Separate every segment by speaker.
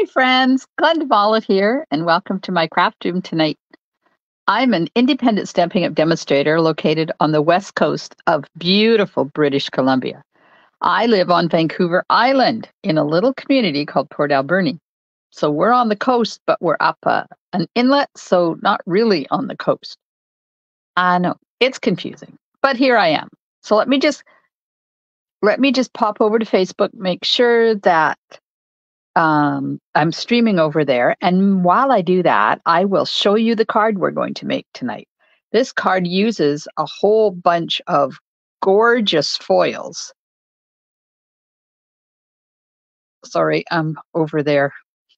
Speaker 1: Hi, friends. Glenda Mollet here, and welcome to my craft room tonight. I'm an independent Stampin' Up! demonstrator located on the west coast of beautiful British Columbia. I live on Vancouver Island in a little community called Port Alberni. So we're on the coast, but we're up uh, an inlet, so not really on the coast. I know it's confusing, but here I am. So let me just let me just pop over to Facebook, make sure that um, I'm streaming over there. And while I do that, I will show you the card we're going to make tonight. This card uses a whole bunch of gorgeous foils. Sorry, I'm over there.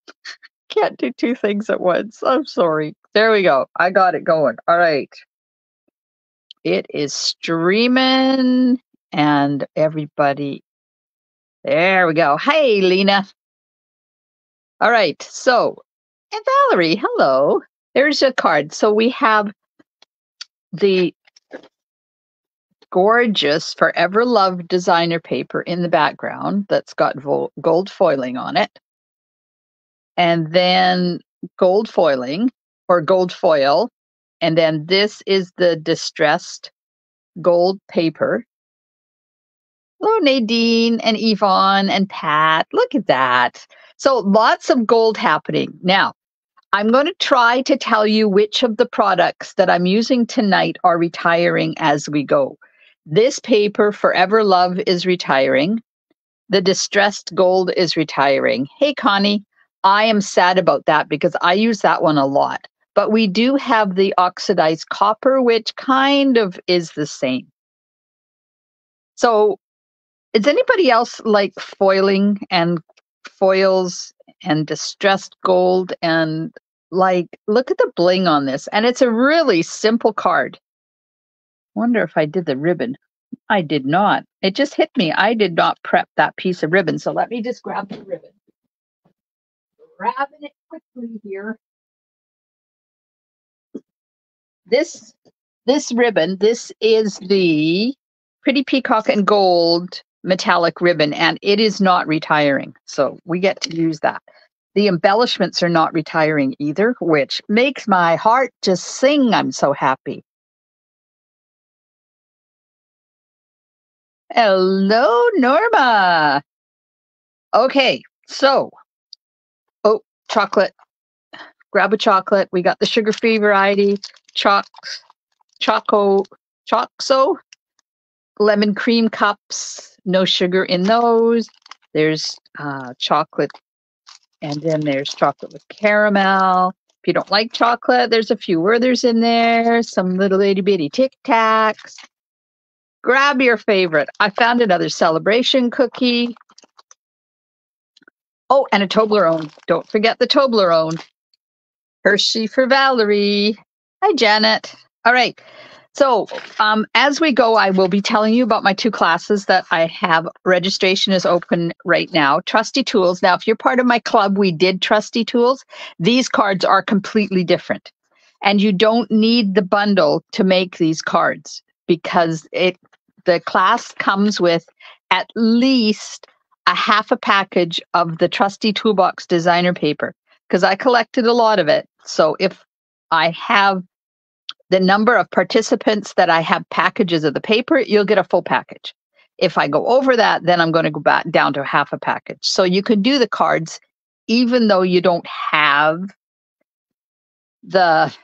Speaker 1: Can't do two things at once. I'm sorry. There we go. I got it going. All right. It is streaming and everybody. There we go. Hey, Lena. All right. So, and Valerie, hello. There's a card. So we have the gorgeous Forever Love designer paper in the background that's got gold foiling on it. And then gold foiling or gold foil. And then this is the distressed gold paper. Hello, Nadine and Yvonne and Pat. Look at that. So lots of gold happening. Now, I'm going to try to tell you which of the products that I'm using tonight are retiring as we go. This paper, Forever Love, is retiring. The Distressed Gold is retiring. Hey, Connie, I am sad about that because I use that one a lot. But we do have the oxidized copper, which kind of is the same. So, is anybody else like foiling and foils and distressed gold? And like look at the bling on this and it's a really simple card. Wonder if i did the ribbon. I did not. It just hit me. I did not prep that piece of ribbon so let me just grab the ribbon. Grabbing it quickly here. This this ribbon this is the pretty peacock and gold metallic ribbon and it is not retiring. So we get to use that. The embellishments are not retiring either, which makes my heart just sing. I'm so happy. Hello, Norma. Okay, so, oh, chocolate. Grab a chocolate. We got the sugar-free variety, choc, choco, choxo, lemon cream cups, no sugar in those. There's uh, chocolate, and then there's chocolate with caramel. If you don't like chocolate, there's a few Werther's in there, some little itty bitty Tic Tacs. Grab your favorite. I found another celebration cookie. Oh, and a Toblerone. Don't forget the Toblerone. Hershey for Valerie. Hi, Janet. All right. So, um, as we go, I will be telling you about my two classes that I have. Registration is open right now. Trusty Tools. Now, if you're part of my club, we did Trusty Tools. These cards are completely different. And you don't need the bundle to make these cards because it the class comes with at least a half a package of the Trusty Toolbox designer paper because I collected a lot of it. So if I have the number of participants that I have packages of the paper, you'll get a full package. If I go over that, then I'm going to go back down to half a package. So you can do the cards even though you don't have the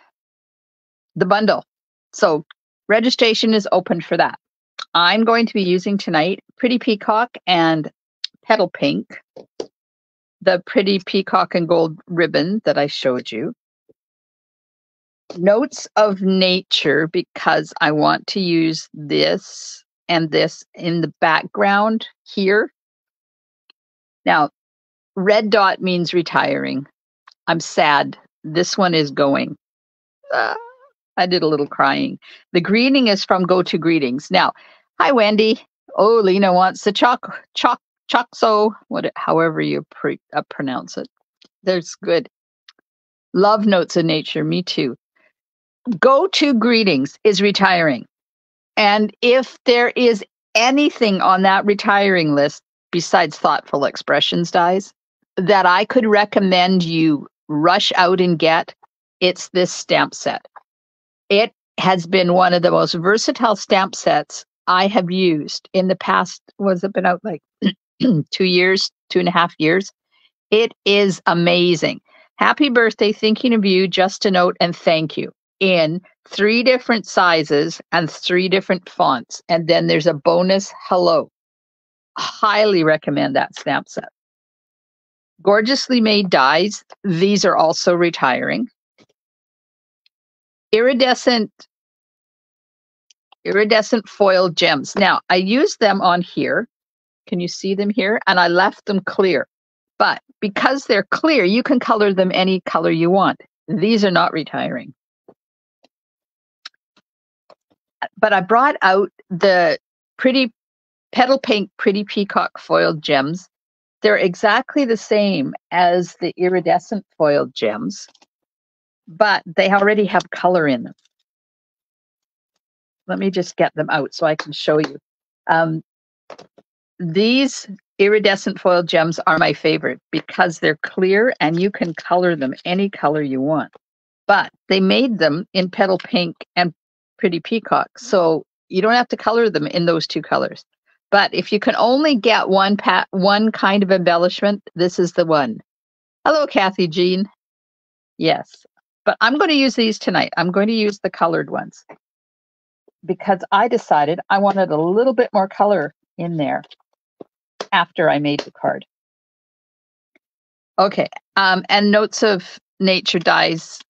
Speaker 1: the bundle. So registration is open for that. I'm going to be using tonight Pretty Peacock and Petal Pink, the Pretty Peacock and Gold ribbon that I showed you notes of nature because I want to use this and this in the background here. Now, red dot means retiring. I'm sad. This one is going. Uh, I did a little crying. The greeting is from Go to Greetings. Now, hi, Wendy. Oh, Lena wants the chalk, chalk, chalk so however you pre, uh, pronounce it. There's good. Love notes of nature. Me too go to greetings is retiring. And if there is anything on that retiring list besides thoughtful expressions dies, that I could recommend you rush out and get, it's this stamp set. It has been one of the most versatile stamp sets I have used in the past. Was it been out like two years, two and a half years? It is amazing. Happy birthday, thinking of you, just a note, and thank you in three different sizes and three different fonts. And then there's a bonus hello. Highly recommend that stamp set. Gorgeously made dies. These are also retiring. Iridescent iridescent foil gems. Now, I used them on here. Can you see them here? And I left them clear. But because they're clear, you can color them any color you want. These are not retiring. But I brought out the pretty petal pink pretty peacock foiled gems. They're exactly the same as the iridescent foiled gems, but they already have color in them. Let me just get them out so I can show you. Um, these iridescent foil gems are my favorite because they're clear and you can color them any color you want. But they made them in petal pink and pretty peacock. So you don't have to color them in those two colors. But if you can only get one pat one kind of embellishment, this is the one. Hello, Kathy Jean. Yes, but I'm going to use these tonight. I'm going to use the colored ones because I decided I wanted a little bit more color in there after I made the card. Okay, um, and Notes of Nature dies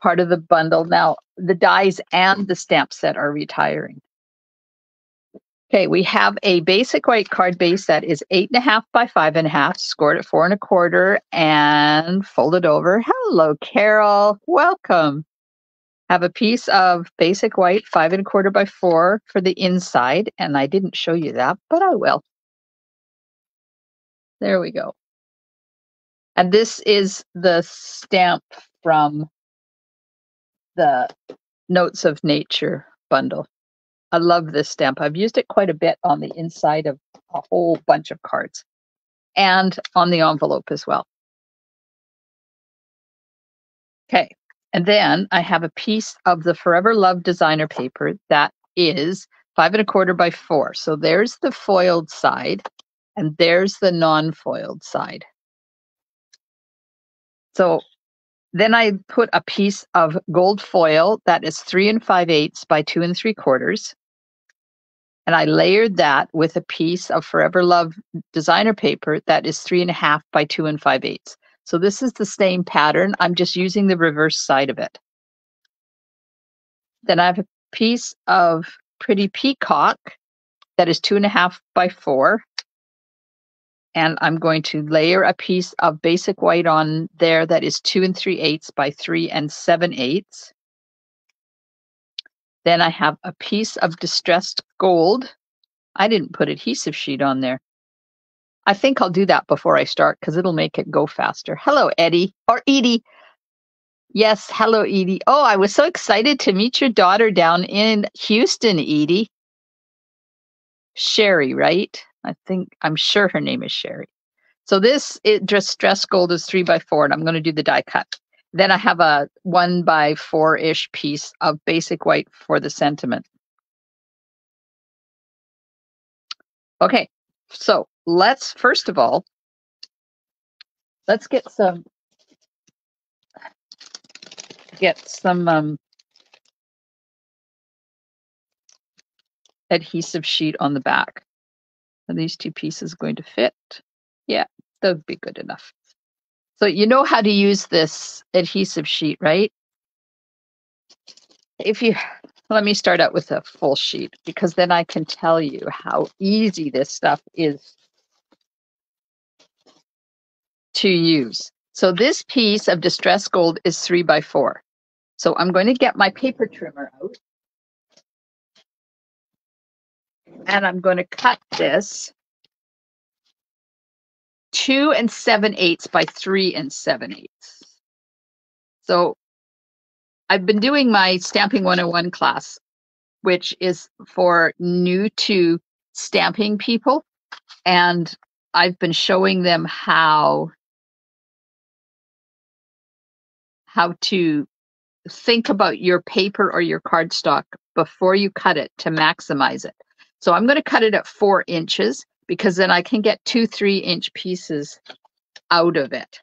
Speaker 1: part of the bundle. Now, the dies and the stamp set are retiring. Okay, we have a basic white card base that is eight and a half by five and a half, scored at four and a quarter, and folded over. Hello, Carol. Welcome. Have a piece of basic white, five and a quarter by four for the inside, and I didn't show you that, but I will. There we go. And this is the stamp from the Notes of Nature bundle. I love this stamp. I've used it quite a bit on the inside of a whole bunch of cards and on the envelope as well. Okay, and then I have a piece of the Forever Love designer paper that is five and a quarter by four. So there's the foiled side and there's the non-foiled side. So then I put a piece of gold foil that is three and five eighths by two and three quarters. And I layered that with a piece of Forever Love designer paper that is three and a half by two and five eighths. So this is the same pattern. I'm just using the reverse side of it. Then I have a piece of Pretty Peacock that is two and a half by four and I'm going to layer a piece of basic white on there that is two and three eighths by three and seven eighths. Then I have a piece of distressed gold. I didn't put adhesive sheet on there. I think I'll do that before I start because it'll make it go faster. Hello, Eddie or Edie. Yes, hello, Edie. Oh, I was so excited to meet your daughter down in Houston, Edie. Sherry, right? I think I'm sure her name is Sherry. So this it just dress gold is three by four, and I'm going to do the die cut. Then I have a one by four ish piece of basic white for the sentiment. Okay, so let's first of all let's get some get some um, adhesive sheet on the back. Are these two pieces going to fit? Yeah, that would be good enough. So you know how to use this adhesive sheet, right? If you, let me start out with a full sheet because then I can tell you how easy this stuff is to use. So this piece of distress gold is three by four. So I'm going to get my paper trimmer out. And I'm going to cut this two and seven eighths by three and seven eighths. So I've been doing my Stamping 101 class, which is for new to stamping people. And I've been showing them how how to think about your paper or your cardstock before you cut it to maximize it. So I'm going to cut it at four inches because then I can get two three inch pieces out of it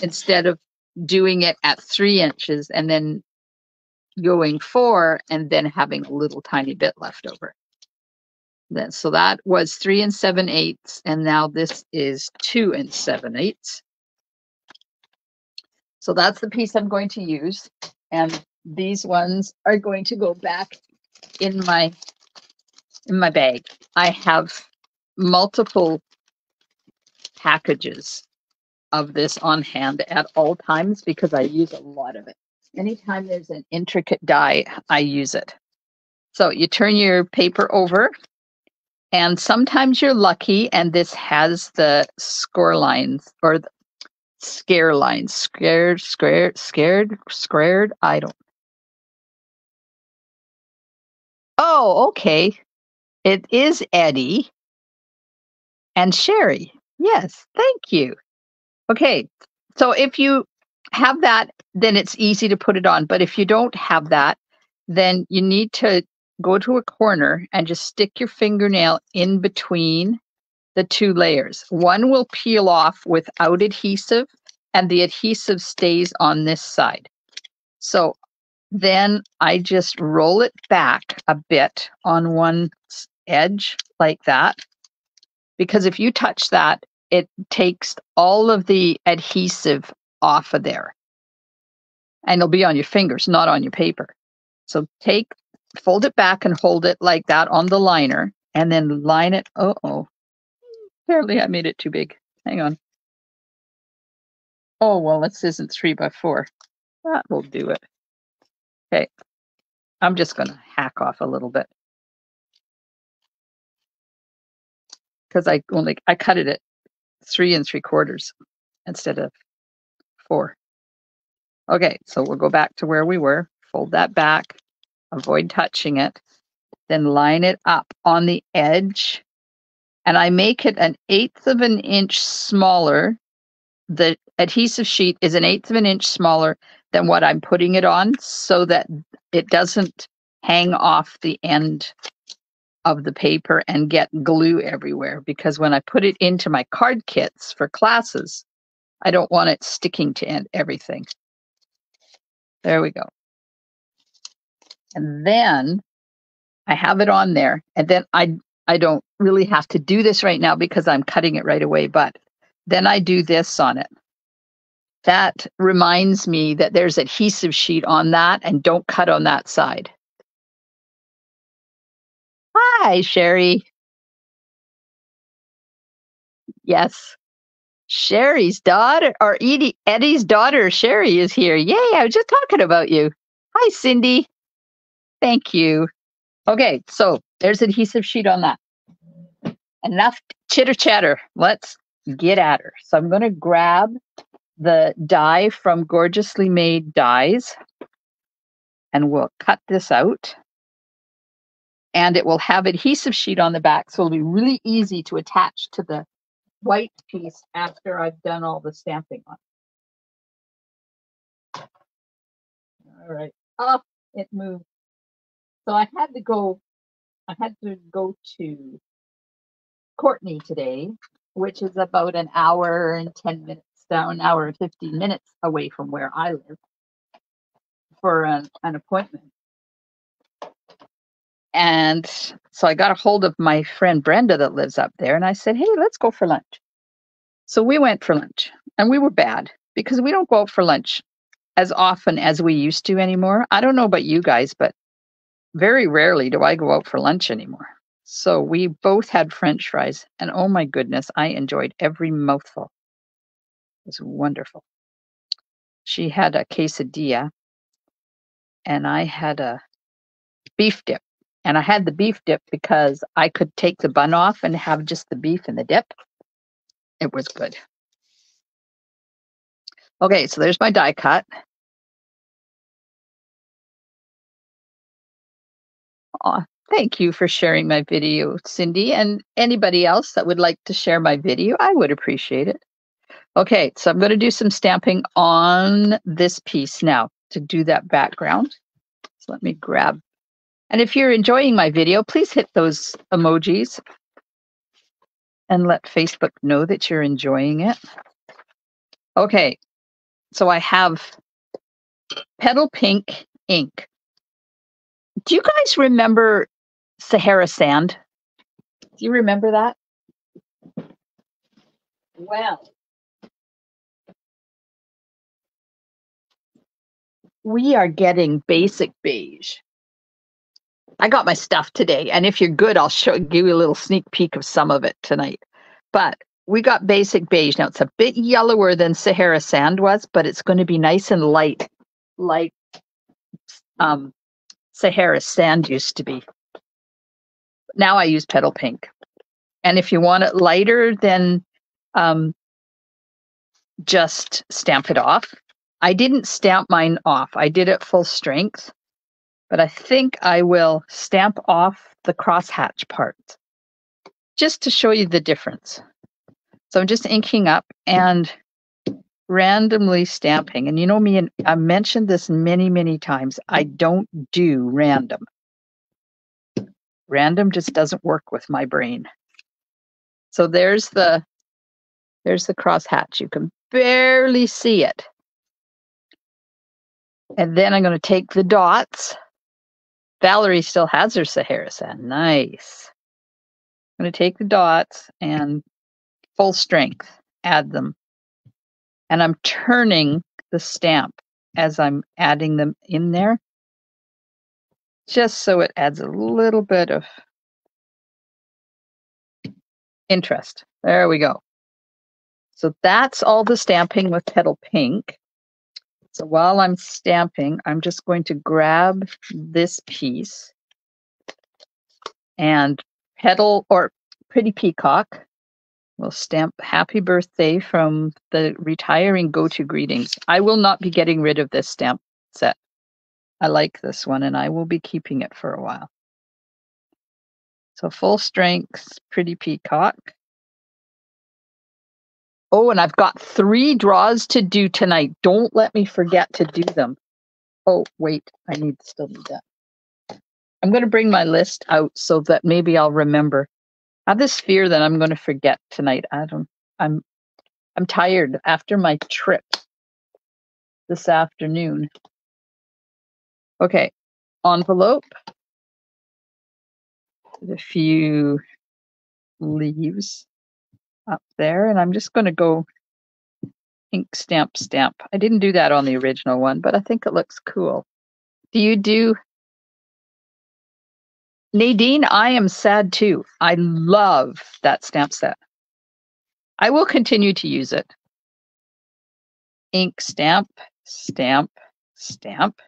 Speaker 1: instead of doing it at three inches and then going four and then having a little tiny bit left over. Then, so that was three and seven eighths, and now this is two and seven eighths. So that's the piece I'm going to use. And these ones are going to go back in my in my bag. I have multiple packages of this on hand at all times because I use a lot of it. Anytime there's an intricate die, I use it. So you turn your paper over, and sometimes you're lucky, and this has the score lines or the scare lines. Scared, scared, scared, squared. I don't. Oh, okay. It is Eddie and Sherry. Yes, thank you. Okay, so if you have that, then it's easy to put it on. But if you don't have that, then you need to go to a corner and just stick your fingernail in between the two layers. One will peel off without adhesive, and the adhesive stays on this side. So then I just roll it back a bit on one edge like that. Because if you touch that, it takes all of the adhesive off of there. And it'll be on your fingers, not on your paper. So take, fold it back and hold it like that on the liner and then line it. Uh oh. Apparently I made it too big. Hang on. Oh, well, this isn't three by four. That will do it. Okay. I'm just going to hack off a little bit. Because I only, I cut it at three and three quarters instead of four. Okay, so we'll go back to where we were. Fold that back, avoid touching it, then line it up on the edge. And I make it an eighth of an inch smaller. The adhesive sheet is an eighth of an inch smaller than what I'm putting it on so that it doesn't hang off the end of the paper and get glue everywhere because when I put it into my card kits for classes, I don't want it sticking to everything. There we go. And then I have it on there. And then I I don't really have to do this right now because I'm cutting it right away, but then I do this on it. That reminds me that there's adhesive sheet on that and don't cut on that side. Hi, Sherry. Yes. Sherry's daughter, or Edie, Eddie's daughter, Sherry, is here. Yay, I was just talking about you. Hi, Cindy. Thank you. Okay, so there's an adhesive sheet on that. Enough chitter chatter. Let's get at her. So I'm going to grab the die from Gorgeously Made Dies and we'll cut this out and it will have adhesive sheet on the back so it'll be really easy to attach to the white piece after I've done all the stamping on All right. Oh, it moved. So I had to go, I had to go to Courtenay today, which is about an hour and 10 minutes down, an hour and 15 minutes away from where I live for an, an appointment. And so I got a hold of my friend Brenda that lives up there, and I said, Hey, let's go for lunch. So we went for lunch, and we were bad because we don't go out for lunch as often as we used to anymore. I don't know about you guys, but very rarely do I go out for lunch anymore. So we both had french fries, and oh my goodness, I enjoyed every mouthful. It was wonderful. She had a quesadilla, and I had a beef dip. And I had the beef dip because I could take the bun off and have just the beef and the dip. It was good. Okay, so there's my die cut. Aw, thank you for sharing my video, Cindy. And anybody else that would like to share my video, I would appreciate it. Okay, so I'm going to do some stamping on this piece now to do that background. So let me grab. And if you're enjoying my video, please hit those emojis and let Facebook know that you're enjoying it. Okay, so I have Petal Pink ink. Do you guys remember Sahara Sand? Do you remember that? Well, we are getting basic beige. I got my stuff today, and if you're good, I'll show give you a little sneak peek of some of it tonight. But we got basic beige. Now it's a bit yellower than Sahara sand was, but it's going to be nice and light, like um, Sahara sand used to be. Now I use petal pink, and if you want it lighter, then um, just stamp it off. I didn't stamp mine off. I did it full strength, but I think I will stamp off the crosshatch part just to show you the difference. So I'm just inking up and randomly stamping. And you know me, and I mentioned this many, many times. I don't do random. Random just doesn't work with my brain. So there's the there's the crosshatch. You can barely see it. And then I'm going to take the dots. Valerie still has her Sahara sand. Nice. I'm going to take the dots and full strength, add them. And I'm turning the stamp as I'm adding them in there, just so it adds a little bit of interest. There we go. So that's all the stamping with Petal Pink. So while I'm stamping, I'm just going to grab this piece and Petal or Pretty Peacock We'll stamp happy birthday from the retiring go to greetings. I will not be getting rid of this stamp set. I like this one and I will be keeping it for a while. So full strength, pretty peacock. Oh, and I've got three draws to do tonight. Don't let me forget to do them. Oh, wait, I need still need that. I'm going to bring my list out so that maybe I'll remember. I have this fear that I'm going to forget tonight. I don't. I'm. I'm tired after my trip this afternoon. Okay, envelope. A few leaves up there and I'm just going to go ink stamp stamp. I didn't do that on the original one, but I think it looks cool. Do you do Nadine? I am sad too. I love that stamp set. I will continue to use it. Ink stamp, stamp, stamp,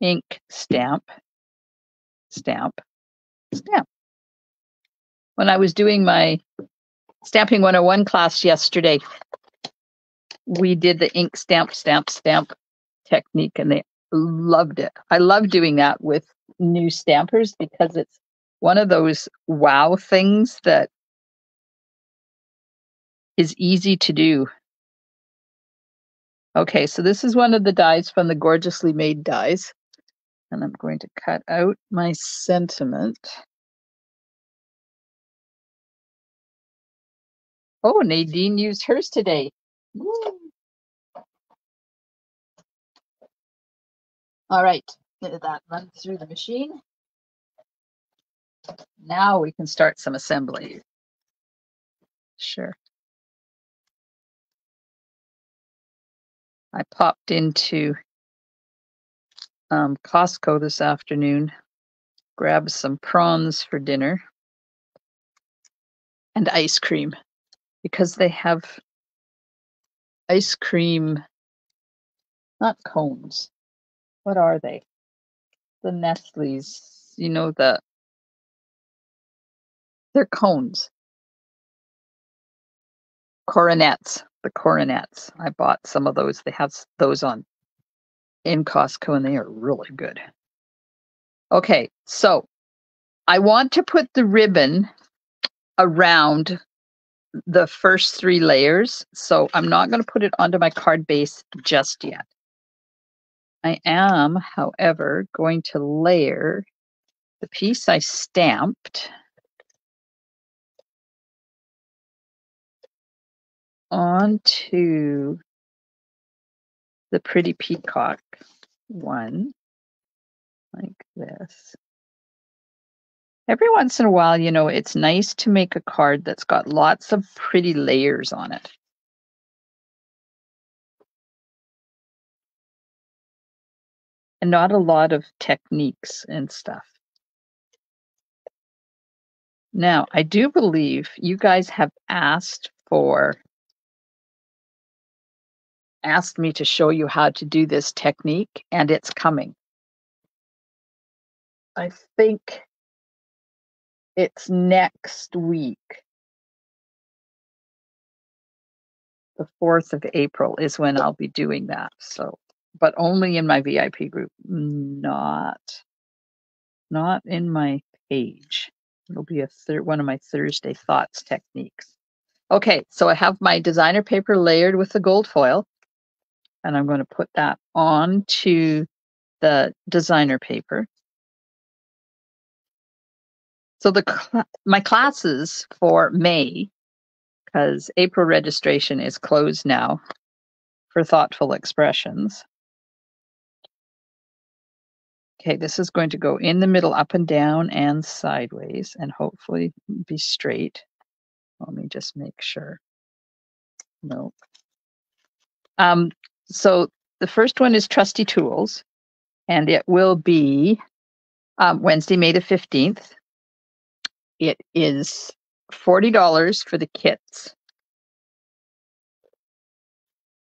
Speaker 1: ink stamp, stamp, stamp. When I was doing my Stamping 101 class yesterday, we did the ink stamp, stamp, stamp technique, and they loved it. I love doing that with new stampers because it's one of those wow things that is easy to do. Okay, so this is one of the dies from the Gorgeously Made dies. And I'm going to cut out my sentiment. Oh, Nadine used hers today. Woo. All right, that run through the machine. Now we can start some assembly. Sure. I popped into um, Costco this afternoon, grabbed some prawns for dinner and ice cream because they have ice cream, not cones. What are they? The Nestle's, you know, the, they're cones. Coronets, the coronets. I bought some of those. They have those on in Costco and they are really good. Okay, so I want to put the ribbon around the first three layers, so I'm not going to put it onto my card base just yet. I am, however, going to layer the piece I stamped onto the pretty peacock one like this. Every once in a while, you know, it's nice to make a card that's got lots of pretty layers on it. And not a lot of techniques and stuff. Now, I do believe you guys have asked for asked me to show you how to do this technique and it's coming. I think it's next week. The 4th of April is when I'll be doing that. So, but only in my VIP group, not not in my page. It'll be a third one of my Thursday thoughts techniques. Okay, so I have my designer paper layered with the gold foil, and I'm going to put that onto the designer paper. So the cl- my classes for May, because April registration is closed now for thoughtful expressions. Okay, this is going to go in the middle, up and down, and sideways, and hopefully be straight. Let me just make sure. No. Um, so the first one is Trusty Tools, and it will be um, Wednesday, May the 15th. It is $40 for the kits.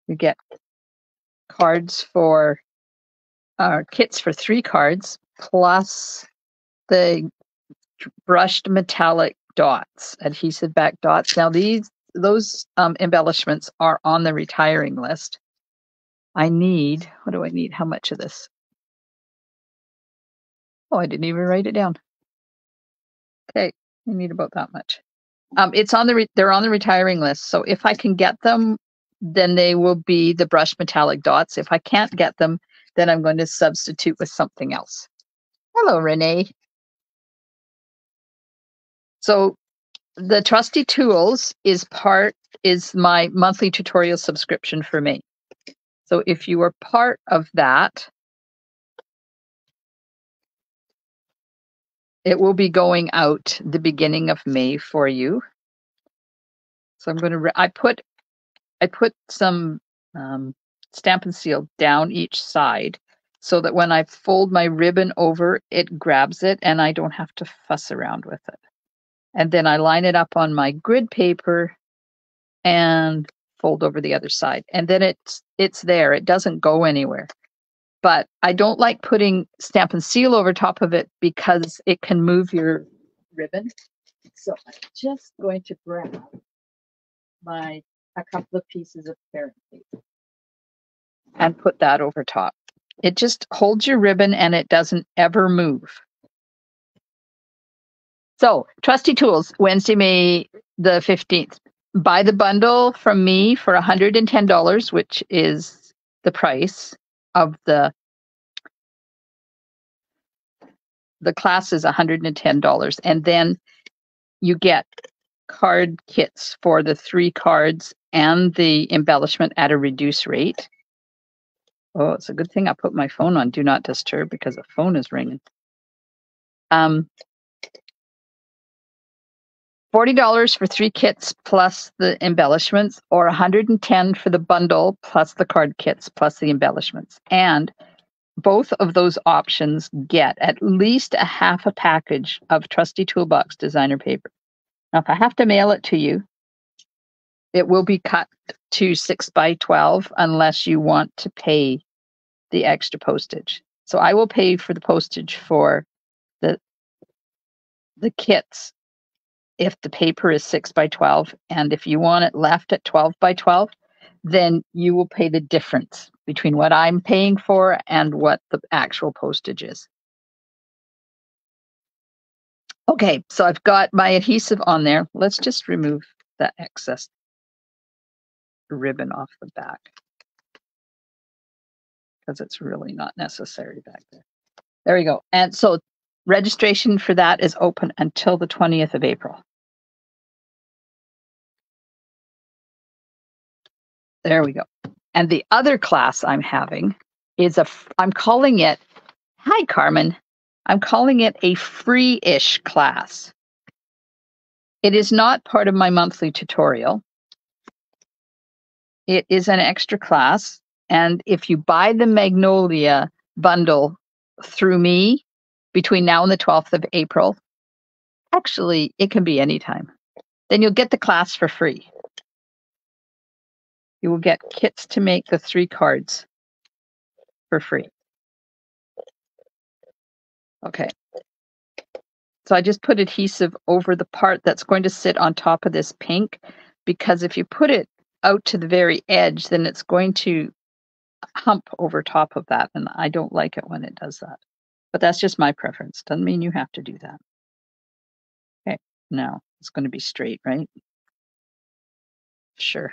Speaker 1: You get cards for uh, kits for three cards plus the brushed metallic dots, adhesive back dots. Now these those um, embellishments are on the retiring list. I need, what do I need? How much of this? Oh, I didn't even write it down. Okay, I need about that much. Um, it's on the re- they're on the retiring list. So if I can get them, then they will be the brush metallic dots. If I can't get them, then I'm going to substitute with something else. Hello, Renee. So the Trusty Tools is part is my monthly tutorial subscription for me. So if you are part of that, It will be going out the beginning of May for you. So I'm going to, I put, I put some um, and Seal down each side so that when I fold my ribbon over, it grabs it and I don't have to fuss around with it. And then I line it up on my grid paper and fold over the other side. And then it's, it's there. It doesn't go anywhere but I don't like putting Stampin' Seal over top of it because it can move your ribbon. So I'm just going to grab my a couple of pieces of parent paper and put that over top. It just holds your ribbon and it doesn't ever move. So, Trusty Tools, Wednesday, May the 15th. Buy the bundle from me for $110, which is the price of the the class is $110 and then you get card kits for the three cards and the embellishment at a reduced rate. Oh it's a good thing i put my phone on do not disturb because the phone is ringing. Um $40 for three kits plus the embellishments or 110 for the bundle plus the card kits plus the embellishments. And both of those options get at least a half a package of trusty toolbox designer paper. Now if i have to mail it to you it will be cut to 6 by 12 unless you want to pay the extra postage. So i will pay for the postage for the the kits if the paper is 6 by 12 and if you want it left at 12 by 12 then you will pay the difference between what i'm paying for and what the actual postage is okay so i've got my adhesive on there let's just remove that excess ribbon off the back because it's really not necessary back there. There we go. And so registration for that is open until the 20th of April. There we go. And the other class I'm having is a, I'm calling it, hi Carmen, I'm calling it a free-ish class. It is not part of my monthly tutorial. It is an extra class. And if you buy the Magnolia bundle through me between now and the 12th of April, actually, it can be anytime. Then you'll get the class for free. You will get kits to make the three cards for free. Okay. So I just put adhesive over the part that's going to sit on top of this pink because if you put it out to the very edge, then it's going to hump over top of that. And I don't like it when it does that. But that's just my preference. Doesn't mean you have to do that. Okay, now it's going to be straight, right? Sure.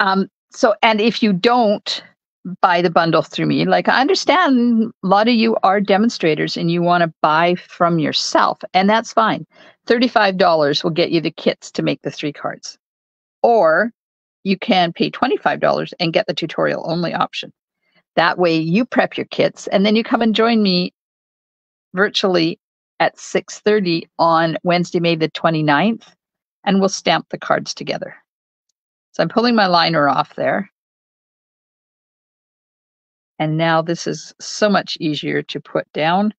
Speaker 1: Um, so, and if you don't buy the bundle through me, like I understand a lot of you are demonstrators and you want to buy from yourself, and that's fine. $35 will get you the kits to make the three cards. Or you can pay $25 and get the tutorial only option. That way you prep your kits and then you come and join me virtually at 6.30 on Wednesday, May the 29th, and we'll stamp the cards together. So I'm pulling my liner off there. And now this is so much easier to put down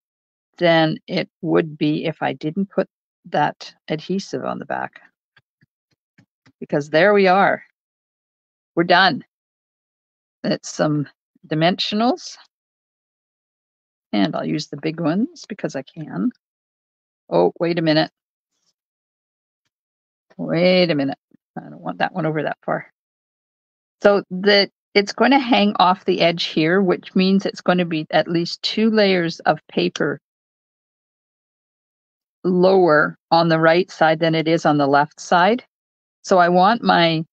Speaker 1: than it would be if I didn't put that adhesive on the back. Because there we are. We're done. It's some dimensionals. And I'll use the big ones because I can. Oh, wait a minute. Wait a minute. I don't want that one over that far. So the it's going to hang off the edge here, which means it's going to be at least two layers of paper lower on the right side than it is on the left side. So I want my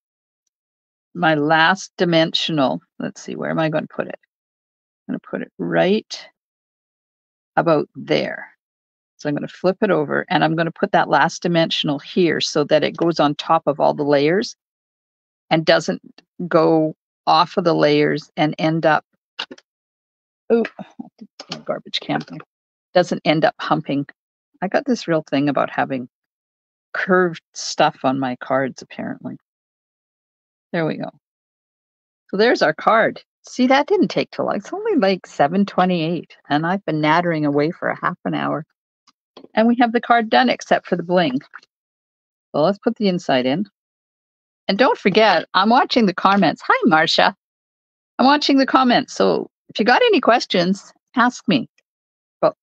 Speaker 1: my last dimensional. Let's see, where am I going to put it? I'm going to put it right about there. So I'm going to flip it over and I'm going to put that last dimensional here so that it goes on top of all the layers and doesn't go off of the layers and end up, oh, garbage can, doesn't end up humping. I got this real thing about having curved stuff on my cards, apparently. There we go. So there's our card. See, that didn't take too long. It's only like 728, and I've been nattering away for a half an hour. And we have the card done except for the bling. Well, let's put the inside in. And don't forget, I'm watching the comments. Hi, Marcia. I'm watching the comments. So if you got any questions, ask me about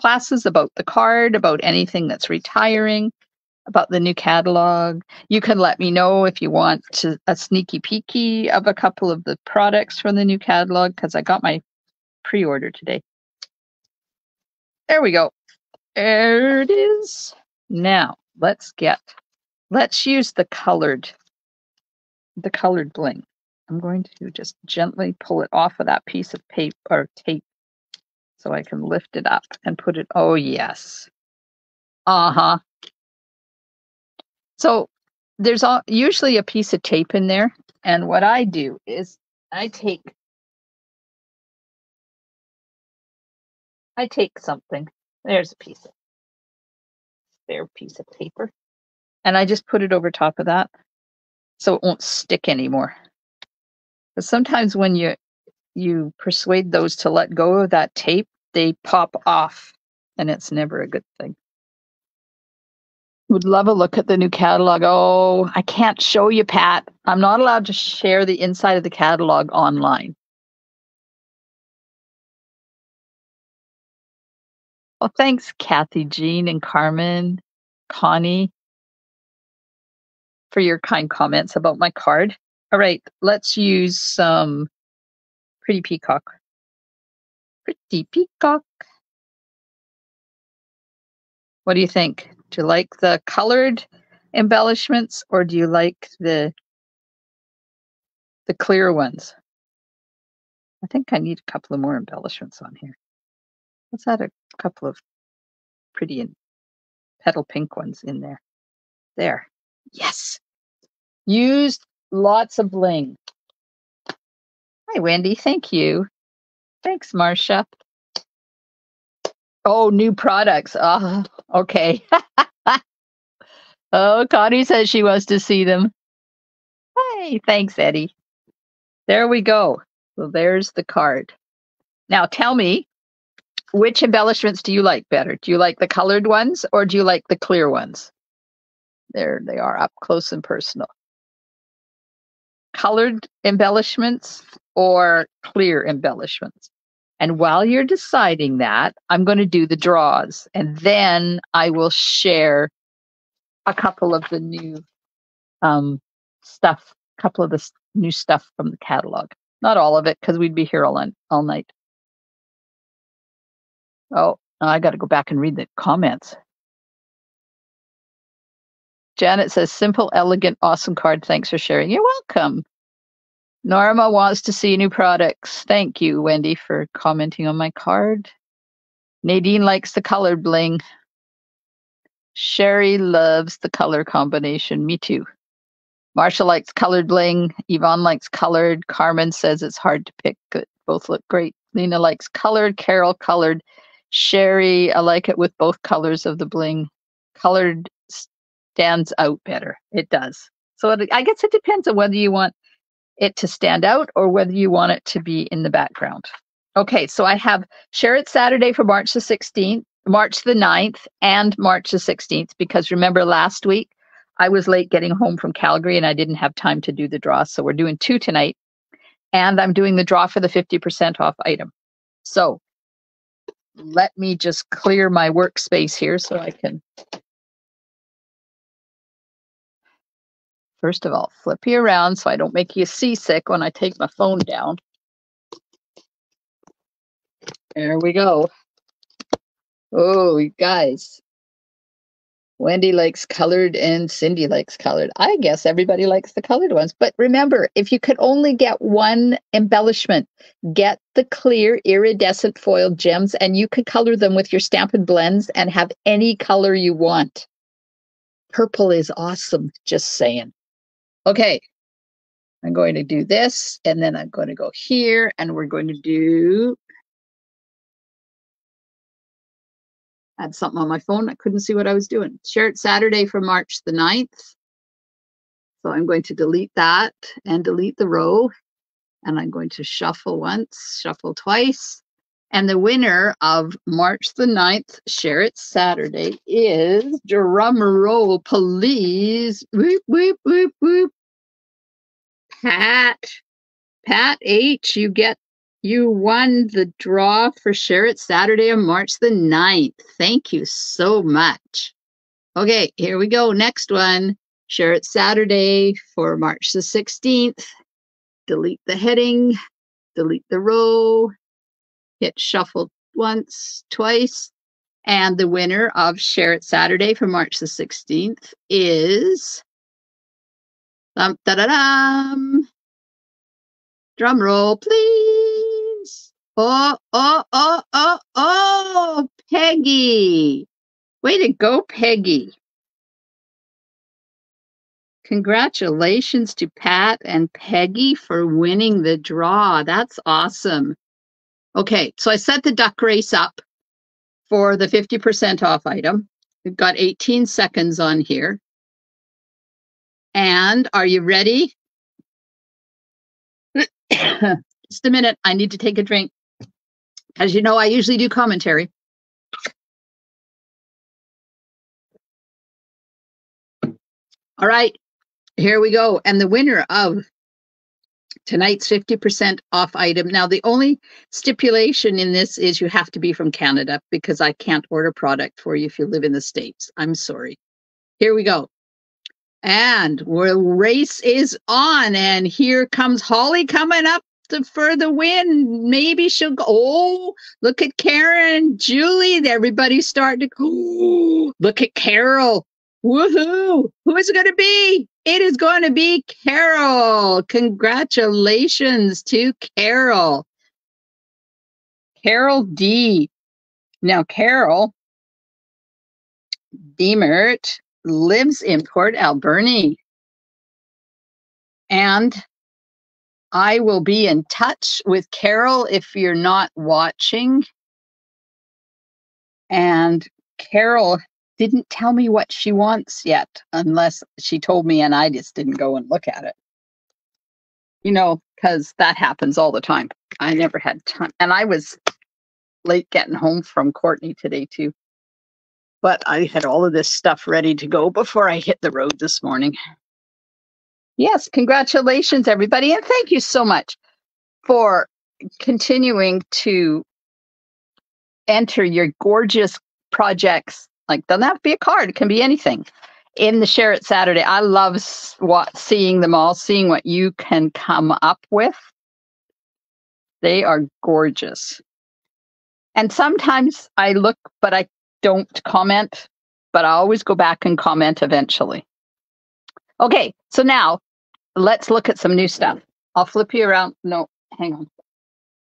Speaker 1: classes, about the card, about anything that's retiring, about the new catalog. You can let me know if you want to, a sneaky peeky of a couple of the products from the new catalog because I got my pre-order today. There we go. There it is. Now let's get, let's use the colored, the colored bling. I'm going to just gently pull it off of that piece of paper or tape so I can lift it up and put it. Oh, yes. Uh huh. So there's all, usually a piece of tape in there. And what I do is I take I take something. There's a piece of spare piece of paper. And I just put it over top of that so it won't stick anymore. But sometimes when you you persuade those to let go of that tape, they pop off and it's never a good thing. Would love a look at the new catalog. Oh, I can't show you, Pat. I'm not allowed to share the inside of the catalog online. Well, thanks, Kathy, Jean, and Carmen, Connie, for your kind comments about my card. All right, let's use some Pretty Peacock. Pretty Peacock. What do you think? Do you like the colored embellishments or do you like the the clear ones? I think I need a couple of more embellishments on here. Let's add a couple of pretty and petal pink ones in there. There. Yes. Used lots of bling. Hi, Wendy. Thank you. Thanks, Marcia. Oh, new products. Oh, okay. oh, Connie says she wants to see them. Hey, thanks, Eddie. There we go. So there's the card. Now tell me, which embellishments do you like better? Do you like the colored ones or do you like the clear ones? There they are up close and personal. Colored embellishments or clear embellishments? And while you're deciding that, I'm going to do the draws and then I will share a couple of the new um, stuff, a couple of the new stuff from the catalog. Not all of it because we'd be here all, all night. Oh, I got to go back and read the comments. Janet says, simple, elegant, awesome card. Thanks for sharing. You're welcome. Norma wants to see new products. Thank you, Wendy, for commenting on my card. Nadine likes the color bling. Sherry loves the color combination. Me too. Marsha likes colored bling. Yvonne likes colored. Carmen says it's hard to pick. But both look great. Lena likes colored. Carol colored. Sherry, I like it with both colors of the bling. Colored stands out better. It does. So it, I guess it depends on whether you want it to stand out or whether you want it to be in the background. Okay, so I have Share It Saturday for March the 16th, March the 9th, and March the 16th, because remember last week I was late getting home from Calgary and I didn't have time to do the draw. So we're doing two tonight. And I'm doing the draw for the 50% off item. So let me just clear my workspace here so I can First of all, flip you around so I don't make you seasick when I take my phone down. There we go. Oh, you guys. Wendy likes colored and Cindy likes colored. I guess everybody likes the colored ones. But remember, if you could only get one embellishment, get the clear iridescent foil gems and you could color them with your Stampin' Blends and have any color you want. Purple is awesome, just saying. Okay, I'm going to do this and then I'm going to go here and we're going to do had something on my phone. I couldn't see what I was doing. Share it Saturday for March the 9th. So I'm going to delete that and delete the row. And I'm going to shuffle once, shuffle twice. And the winner of March the 9th, Share It Saturday, is drum roll, please. Whoop, whoop, whoop, whoop. Pat. Pat H, you get you won the draw for Share It Saturday on March the 9th. Thank you so much. Okay, here we go. Next one. Share It Saturday for March the 16th. Delete the heading, delete the row, hit shuffle once, twice. And the winner of Share It Saturday for March the 16th is. Um. Drum roll, please. Oh, oh, oh, oh, oh, Peggy. Way to go, Peggy. Congratulations to Pat and Peggy for winning the draw. That's awesome. Okay, so I set the duck race up for the 50% off item. We've got 18 seconds on here. And are you ready? Just a minute. I need to take a drink. As you know, I usually do commentary. All right, here we go. And the winner of tonight's 50% off item. Now, the only stipulation in this is you have to be from Canada because I can't order product for you if you live in the States. I'm sorry. Here we go. And the race is on. And here comes Holly coming up for the win. Maybe she'll go. Oh, look at Karen, Julie. Everybody's starting to go. look at Carol. Woohoo! Who is it going to be? It is going to be Carol. Congratulations to Carol. Carol D. Now, Carol Demert lives in Port Alberni. And I will be in touch with Carol if you're not watching. And Carol didn't tell me what she wants yet, unless she told me and I just didn't go and look at it. You know, because that happens all the time. I never had time. And I was late getting home from Courtenay today, too. But I had all of this stuff ready to go before I hit the road this morning. Yes, congratulations, everybody. And thank you so much for continuing to enter your gorgeous projects. Like, doesn't have to be a card, it can be anything. In the Share It Saturday, I love what seeing them all, seeing what you can come up with. They are gorgeous. And sometimes I look, but I don't comment, but I always go back and comment eventually. Okay, so now let's look at some new stuff. I'll flip you around. No, hang on.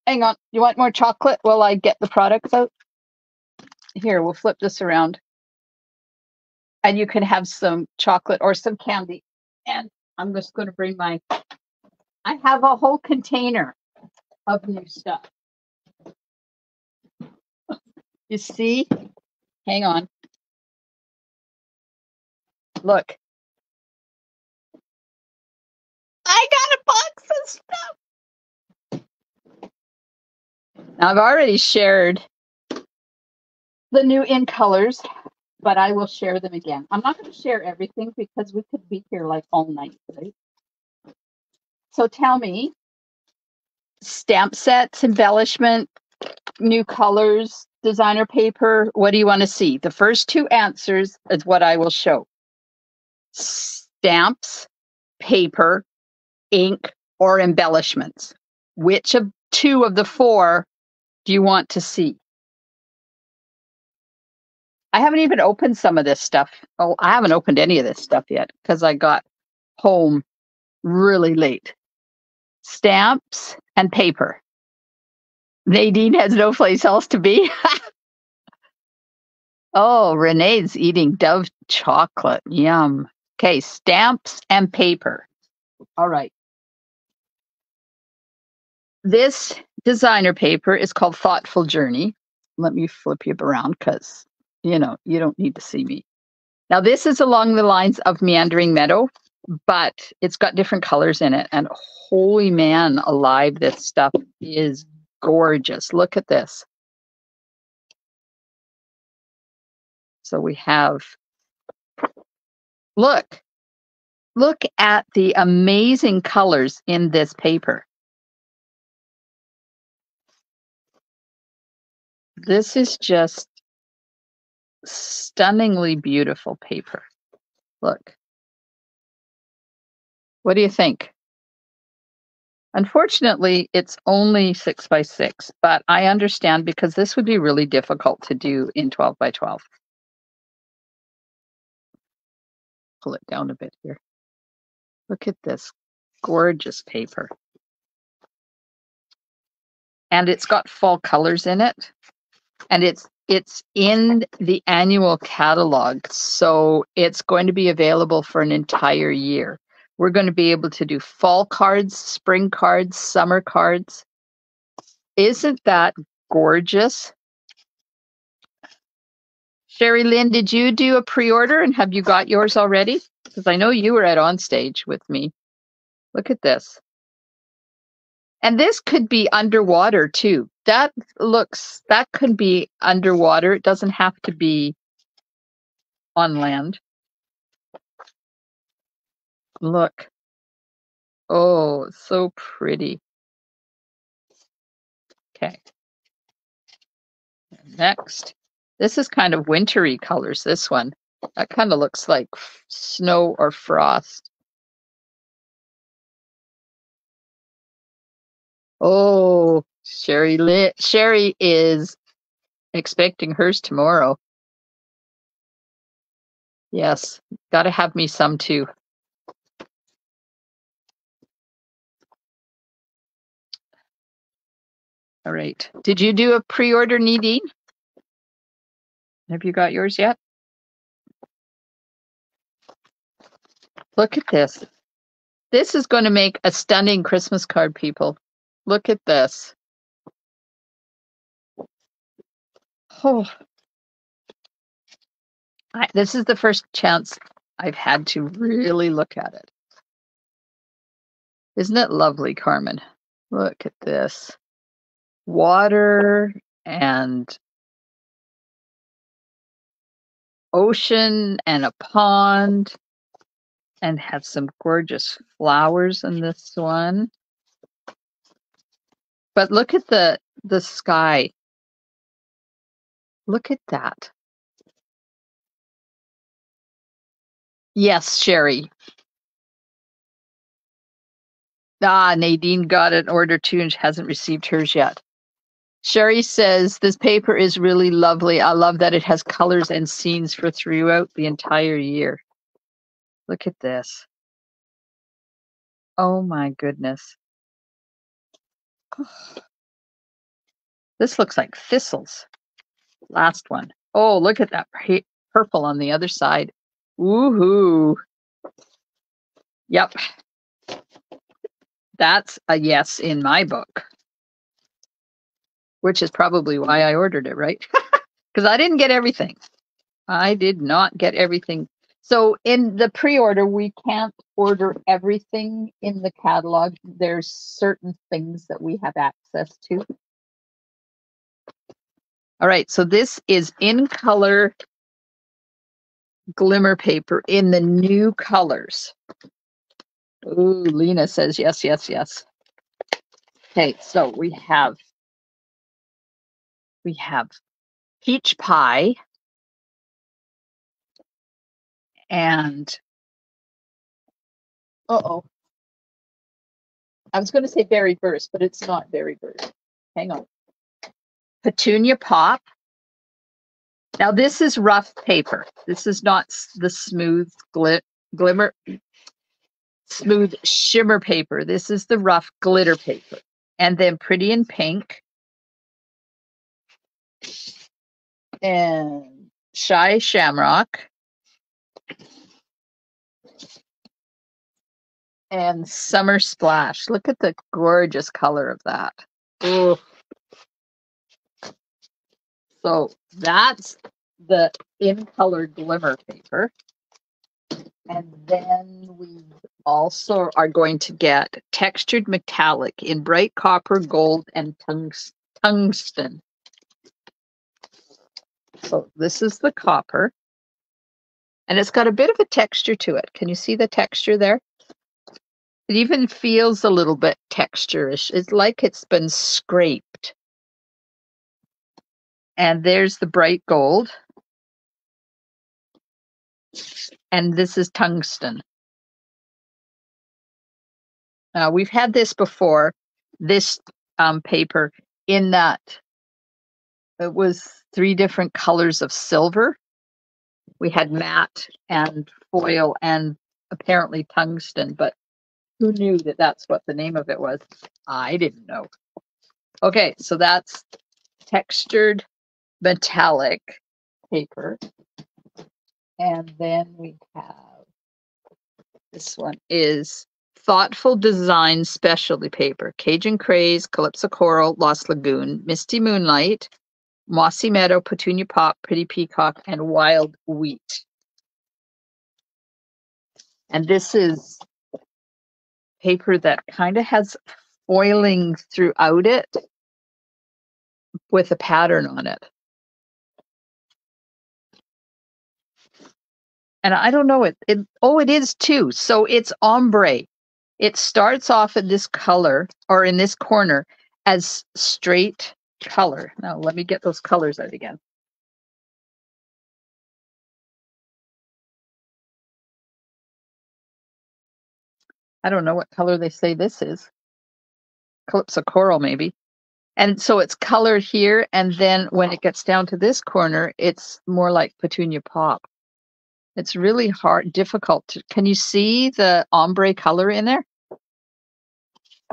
Speaker 1: Hang on. You want more chocolate while I get the products out? Here, we'll flip this around. And you can have some chocolate or some candy. And I'm just going to bring my, I have a whole container of new stuff. You see? Hang on. Look. I got a box of stuff. I've already shared the new in colors, but I will share them again. I'm not going to share everything because we could be here like all night, right? So tell me, stamp sets, embellishment, new colors, designer paper? What do you want to see? The first two answers is what I will show. Stamps, paper, ink, or embellishments. Which of two of the four do you want to see? I haven't even opened some of this stuff. Oh, I haven't opened any of this stuff yet because I got home really late. Stamps and paper. Nadine has no place else to be. oh, Renee's eating Dove chocolate. Yum. Okay, stamps and paper. All right. This designer paper is called Thoughtful Journey. Let me flip you around because, you know, you don't need to see me. Now, this is along the lines of Meandering Meadow, but it's got different colors in it. And holy man alive, this stuff is gorgeous. Look at this. So we have, look, look at the amazing colors in this paper. This is just stunningly beautiful paper. Look. What do you think? Unfortunately, it's only six by six, but I understand because this would be really difficult to do in 12 by 12. Pull it down a bit here. Look at this gorgeous paper. And it's got fall colors in it. And it's it's in the annual catalog. So it's going to be available for an entire year. We're going to be able to do fall cards, spring cards, summer cards. Isn't that gorgeous? Sherry Lynn, did you do a pre-order and have you got yours already? Because I know you were at on stage with me. Look at this. And this could be underwater too. That looks, that could be underwater. It doesn't have to be on land. Look. Oh, so pretty. Okay. Next. This is kind of wintry colors, this one. That kind of looks like snow or frost. Oh, Sherry lit. Sherry is expecting hers tomorrow. Yes, got to have me some too. All right. Did you do a pre-order, Nadine? Have you got yours yet? Look at this. This is going to make a stunning Christmas card, people. Look at this. Oh, I, this is the first chance I've had to really look at it. Isn't it lovely, Carmen? Look at this. Water and ocean and a pond and have some gorgeous flowers in this one. But look at the the sky. Look at that. Yes, Sherry. Ah, Nadine got an order too and hasn't received hers yet. Sherry says this paper is really lovely. I love that it has colors and scenes for throughout the entire year. Look at this. Oh my goodness. This looks like thistles. Last one. Oh, look at that purple on the other side. Woohoo. Yep. That's a yes in my book. Which is probably why I ordered it, right? Because I didn't get everything. I did not get everything. So in the pre-order, we can't order everything in the catalog. There's certain things that we have access to. All right, so this is in color glimmer paper in the new colors. Ooh, Lena says yes, yes, yes. Okay, so we have we have peach pie and uh-oh. I was going to say berry burst, but it's not berry burst. Hang on. Petunia pop now this is rough paper. This is not the smooth glit glimmer smooth shimmer paper. This is the rough glitter paper. And then pretty in pink. And shy shamrock. And summer splash. Look at the gorgeous color of that. Ooh. So that's the in color glimmer paper. And then we also are going to get textured metallic in bright copper, gold, and tungsten. So this is the copper. And it's got a bit of a texture to it. Can you see the texture there? It even feels a little bit texturish. It's like it's been scraped. And there's the bright gold. And this is tungsten. Now, we've had this before, this um, paper, in that it was three different colors of silver. We had matte and foil and apparently tungsten, but who knew that that's what the name of it was? I didn't know. Okay, so that's textured metallic paper. And then we have this one is Thoughtful Design Specialty Paper, Cajun Craze, Calypso Coral, Lost Lagoon, Misty Moonlight, Mossy Meadow, Petunia Pop, Pretty Peacock, and Wild Wheat. And this is paper that kind of has foiling throughout it with a pattern on it. and I don't know it. It oh, it is too. So it's ombre. It starts off in this color or in this corner as straight color. Now let me get those colors out again. I don't know what color they say this is. Calypso coral, maybe. And so it's colored here, and then when it gets down to this corner, it's more like petunia pop. It's really hard, difficult to. Can you see the ombre color in there?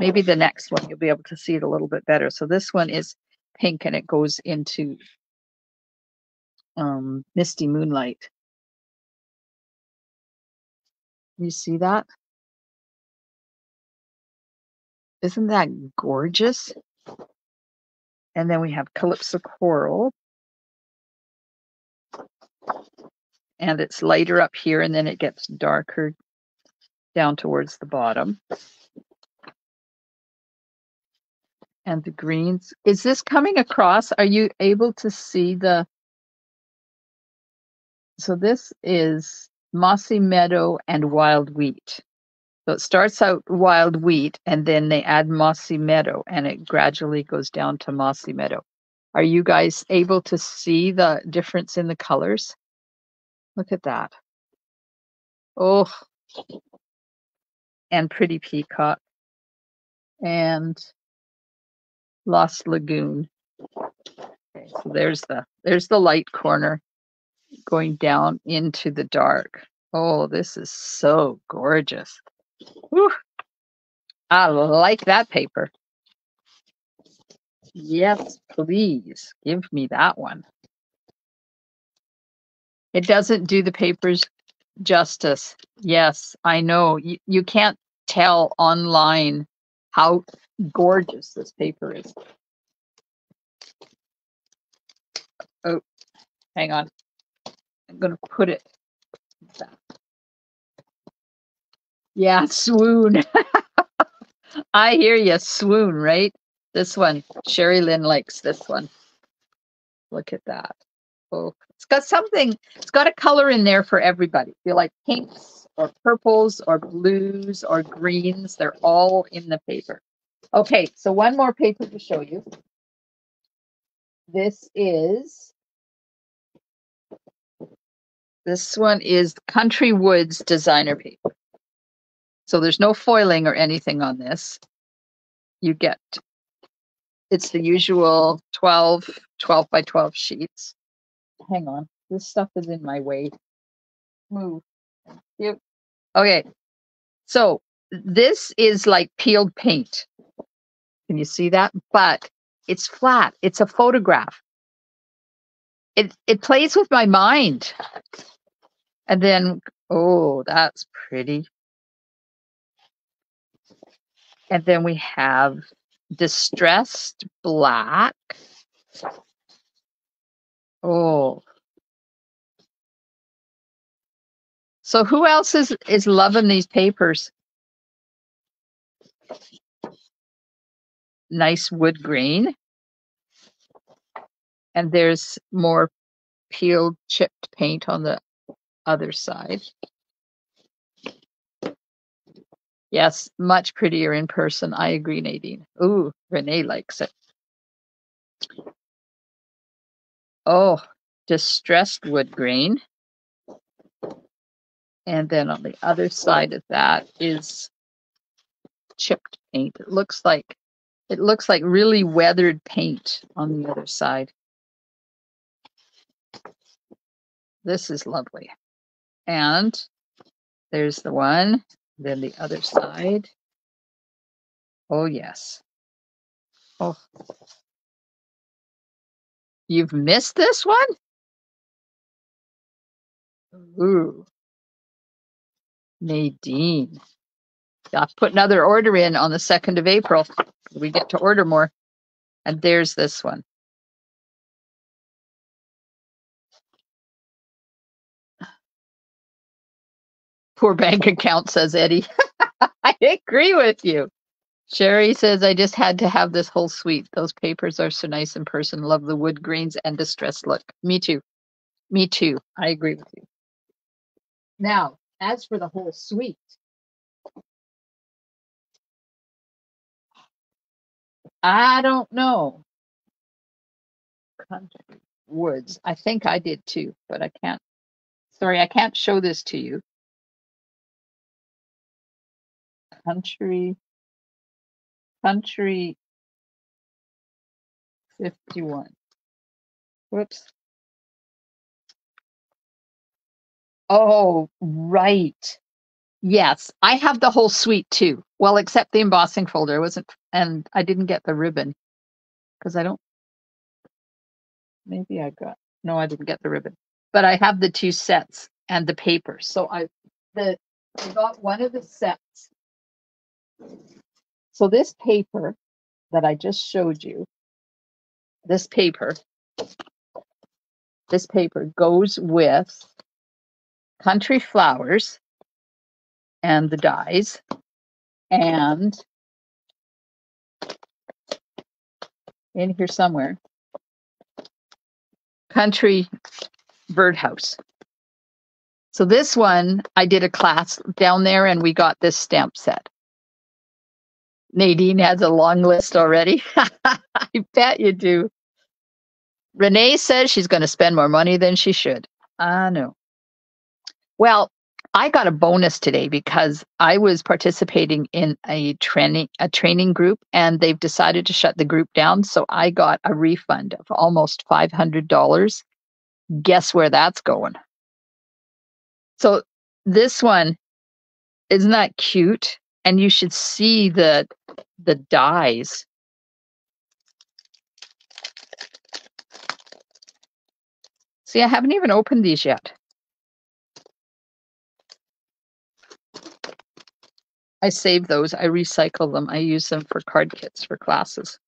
Speaker 1: Maybe the next one you'll be able to see it a little bit better. So this one is pink and it goes into um, misty moonlight. You see that? Isn't that gorgeous? And then we have Calypso Coral. And it's lighter up here and then it gets darker down towards the bottom. And the greens. Is this coming across? Are you able to see the so this is mossy meadow and wild wheat. So it starts out wild wheat and then they add mossy meadow and it gradually goes down to mossy meadow. Are you guys able to see the difference in the colors? Look at that. Oh, and pretty peacock and Lost Lagoon. Okay, so there's the there's the light corner going down into the dark. Oh, this is so gorgeous. Whew. I like that paper. Yes, please give me that one. It doesn't do the papers justice. Yes, I know. You, you can't tell online how gorgeous this paper is. Oh, hang on. I'm going to put it back. Yeah, swoon. I hear you, swoon, right? This one, Sherry Lynn likes this one. Look at that. Oh, it's got something, it's got a color in there for everybody. If you like pinks or purples or blues or greens, they're all in the paper. Okay, so one more paper to show you. This is this one is Country Woods designer paper. So there's no foiling or anything on this. You get, it's the usual 12, 12 by 12 sheets. Hang on, this stuff is in my way. Move. Yep. Okay, so this is like peeled paint. Can you see that? But it's flat. It's a photograph. It it plays with my mind. And then, oh, that's pretty. And then we have distressed black. Oh. So who else is is loving these papers? Nice wood grain. And there's more peeled chipped paint on the other side. Yes, much prettier in person. I agree, Nadine. Ooh, Renee likes it. Oh, distressed wood grain. And then on the other side of that is chipped paint. It looks like it looks like really weathered paint on the other side. This is lovely. And there's the one, then the other side. Oh, yes. Oh. You've missed this one? Ooh. Nadine. I'll put another order in on the 2nd of April. We get to order more. And there's this one. Poor bank account, says Eddie. I agree with you. Sherry says, I just had to have this whole suite. Those papers are so nice in person. Love the wood grains and distressed look. Me too. Me too. I agree with you. Now, as for the whole suite, I don't know. Country woods. I think I did too, but I can't. Sorry, I can't show this to you. Country country 51 whoops Oh, right. Yes, I have the whole suite too. Well, except the embossing folder wasn't, and I didn't get the ribbon because I don't. Maybe I got. No, I didn't get the ribbon, but I have the two sets and the paper. So I the I got one of the sets. So this paper that I just showed you, this paper, this paper goes with country flowers and the dies and in here somewhere country birdhouse. So this one i did a class down there and we got this stamp set nadine has a long list already i bet you do renee says she's going to spend more money than she should i know well I got a bonus today because I was participating in a training a training group and they've decided to shut the group down. So I got a refund of almost five hundred dollars. Guess where that's going? So this one isn't that cute? And you should see the the dies. See, I haven't even opened these yet. I save those. I recycle them. I use them for card kits for classes.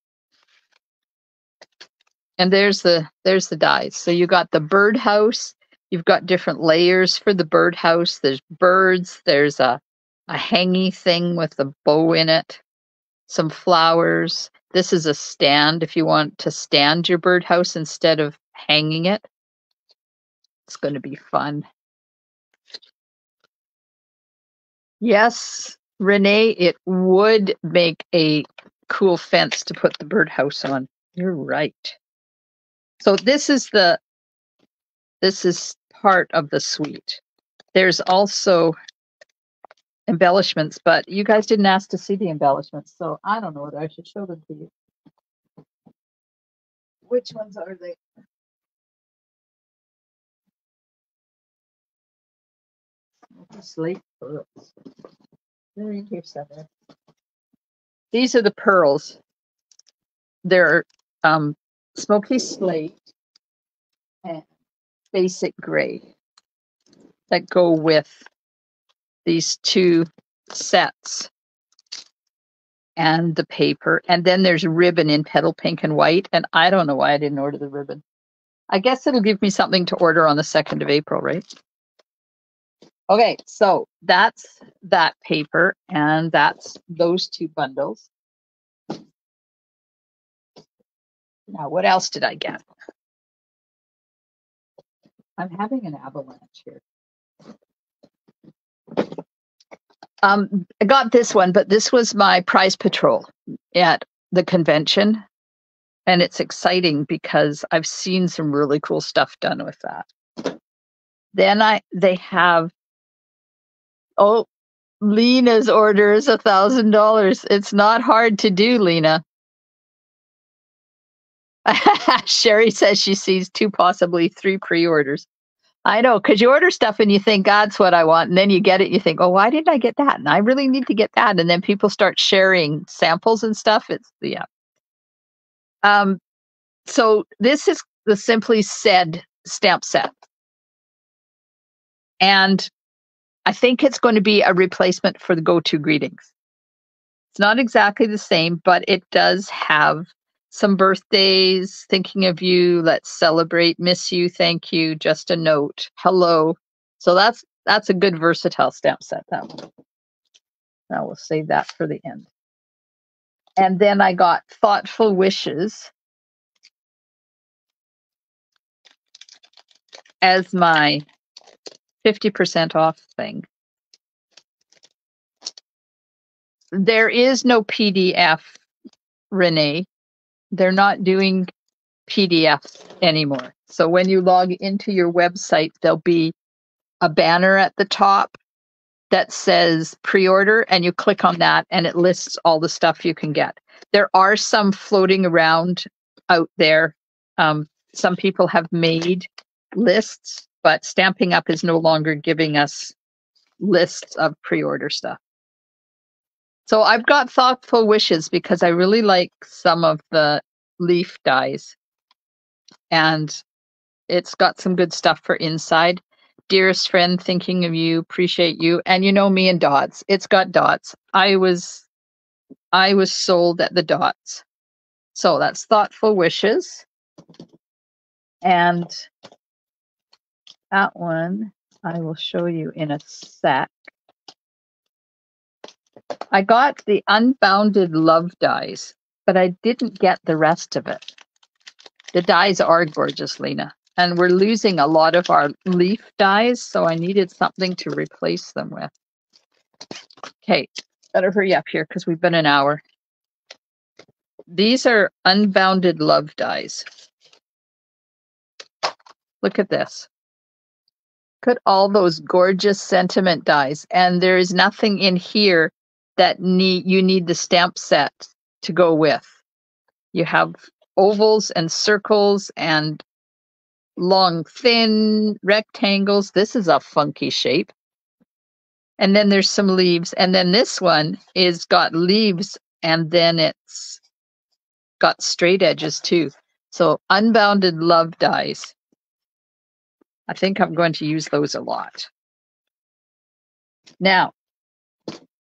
Speaker 1: And there's the there's the dies. So you got the birdhouse. You've got different layers for the birdhouse. There's birds. There's a a hangy thing with a bow in it. Some flowers. This is a stand if you want to stand your birdhouse instead of hanging it. It's going to be fun. Yes, Renee, it would make a cool fence to put the birdhouse on. You're right. So this is the this is part of the suite. There's also embellishments, but you guys didn't ask to see the embellishments, so I don't know whether I should show them to you. Which ones are they? Slate pearls. They're in here somewhere. These are the pearls. They're um, smoky slate and basic gray that go with these two sets and the paper. And then there's ribbon in petal pink and white. And I don't know why I didn't order the ribbon. I guess it'll give me something to order on the 2nd of April, right? Okay, so that's that paper and that's those two bundles. Now, what else did I get? I'm having an avalanche here. Um, I got this one, but this was my prize patrol at the convention. And it's exciting because I've seen some really cool stuff done with that. Then I they have Oh, Lena's order is a thousand dollars. It's not hard to do, Lena. Sherry says she sees two, possibly three pre-orders. I know, because you order stuff and you think God's what I want, and then you get it, you think, oh, why didn't I get that? And I really need to get that, and then people start sharing samples and stuff. It's yeah. Um, so this is the Simply Said stamp set, and I think it's going to be a replacement for the go to greetings. It's not exactly the same, but it does have some birthdays, thinking of you, let's celebrate, miss you, thank you, just a note, hello. So that's that's a good versatile stamp set that one. Now we'll save that for the end. And then I got thoughtful wishes as my 50% off thing. There is no PDF, Renee. They're not doing PDFs anymore. So when you log into your website, there'll be a banner at the top that says pre order, and you click on that, and it lists all the stuff you can get. There are some floating around out there. Um, some people have made lists but Stampin' Up is no longer giving us lists of pre-order stuff. So I've got thoughtful wishes because I really like some of the leaf dies. And it's got some good stuff for inside. Dearest friend, thinking of you, appreciate you. And you know me and dots. It's got dots. I was I was sold at the dots. So that's thoughtful wishes. And that one I will show you in a sec. I got the unbounded love dies, but I didn't get the rest of it. The dies are gorgeous, Lena, and we're losing a lot of our leaf dies, so I needed something to replace them with. Okay, better hurry up here because we've been an hour. These are unbounded love dies. Look at this. Look at all those gorgeous sentiment dies. And there is nothing in here that need you need the stamp set to go with. You have ovals and circles and long, thin rectangles. This is a funky shape. And then there's some leaves. And then this one is got leaves and then it's got straight edges too. So unbounded love dies. I think I'm going to use those a lot. Now,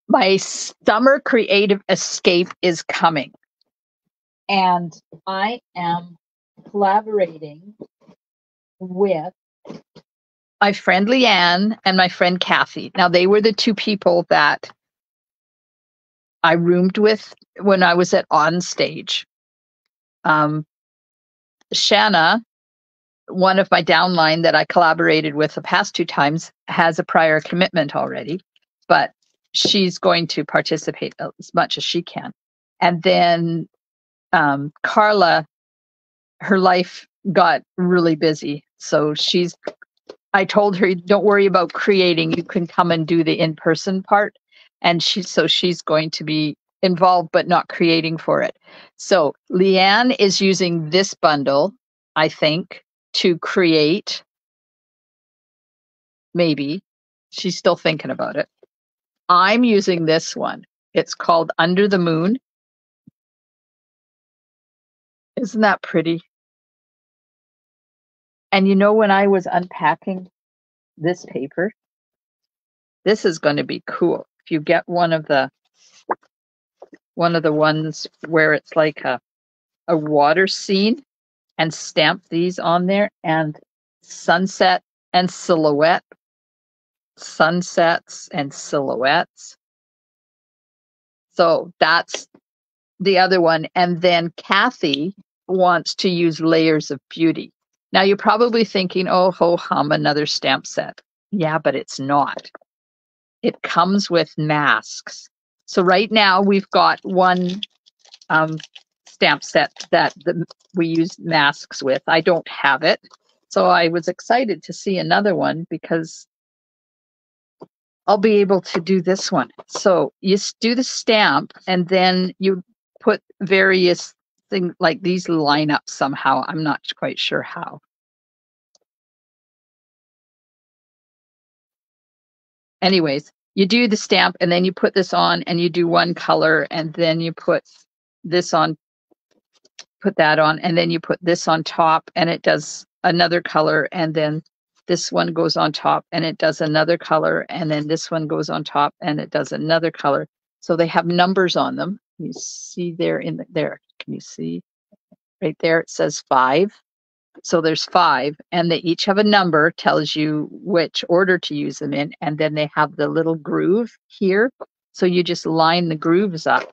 Speaker 1: my summer creative escape is coming. And I am collaborating with my friend Leanne and my friend Kathy. Now, they were the two people that I roomed with when I was at On Stage. Um, Shanna, one of my downline that I collaborated with the past two times, has a prior commitment already, but she's going to participate as much as she can. And then um, Carla, her life got really busy. So she's, I told her, don't worry about creating. You can come and do the in person part. And she, so she's going to be involved, but not creating for it. So Leanne is using this bundle, I think, to create. Maybe she's still thinking about it. I'm using this one. It's called Under the Moon. Isn't that pretty? And you know, when I was unpacking this paper, this is going to be cool. If you get one of the one of the ones where it's like a a water scene and stamp these on there and sunset and silhouette sunsets and silhouettes. So that's the other one. And then Kathy wants to use layers of beauty. Now you're probably thinking, oh, ho hum, another stamp set. Yeah, but it's not. It comes with masks. So right now we've got one um, stamp set that the, we use masks with. I don't have it. So I was excited to see another one because I'll be able to do this one. So you do the stamp and then you put various things like these line up somehow. I'm not quite sure how. Anyways, you do the stamp and then you put this on and you do one color and then you put this on, put that on, and then you put this on top and it does another color and then this one goes on top and it does another color and then this one goes on top and it does another color. So they have numbers on them. You see there in the there can you see? Right there it says five. So there's five and they each have a number tells you which order to use them in and then they have the little groove here. So you just line the grooves up.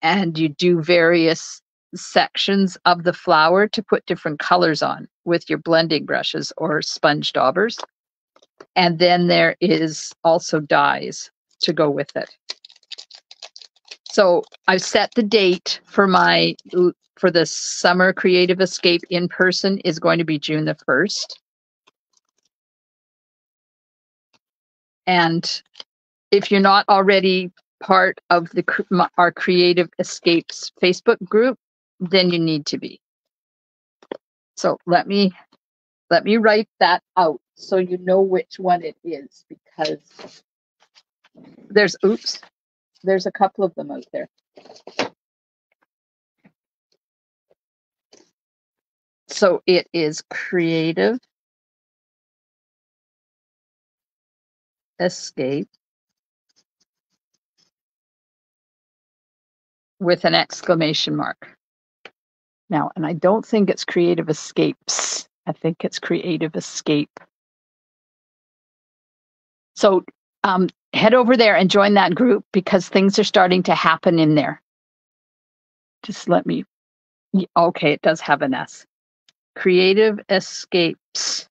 Speaker 1: And you do various sections of the flower to put different colors on with your blending brushes or sponge daubers. And then there is also dies to go with it. So I've set the date for my for the summer creative escape in person is going to be June the 1st. And if you're not already part of the our creative escapes Facebook group, then you need to be. So let me Let me write that out so you know which one it is because there's, oops, there's a couple of them out there. So it is creative escape with an exclamation mark. Now, and I don't think it's creative escapes. I think it's creative escape. So um, head over there and join that group because things are starting to happen in there. Just let me. Okay, it does have an S. Creative escapes.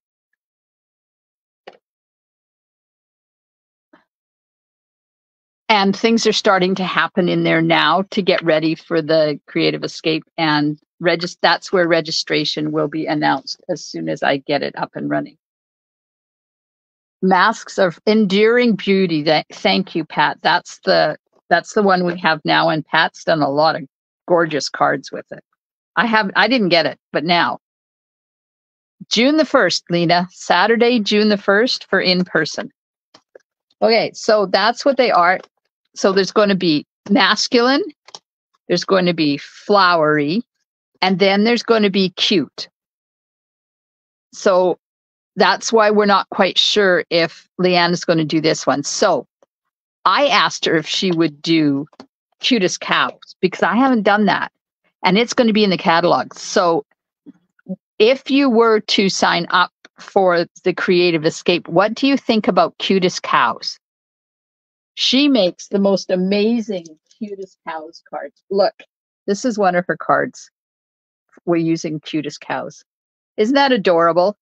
Speaker 1: and things are starting to happen in there now to get ready for the creative escape and regist- that's where registration will be announced as soon as i get it up and running. Masks of enduring beauty that thank you pat. That's the that's the one we have now and pat's done a lot of gorgeous cards with it. I have i didn't get it but now. June the 1st lena. Saturday june the 1st for in person. Okay so that's what they are. So there's going to be masculine, there's going to be flowery, and then there's going to be cute. So that's why we're not quite sure if Leanne is going to do this one. So I asked her if she would do cutest cows because I haven't done that. And it's going to be in the catalog. So if you were to sign up for the creative escape, what do you think about cutest cows? She makes the most amazing, cutest cows cards. Look, this is one of her cards. We're using cutest cows. Isn't that adorable?